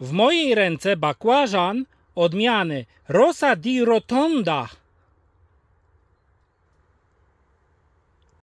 W mojej ręce bakłażan odmiany. Rosa di Rotonda.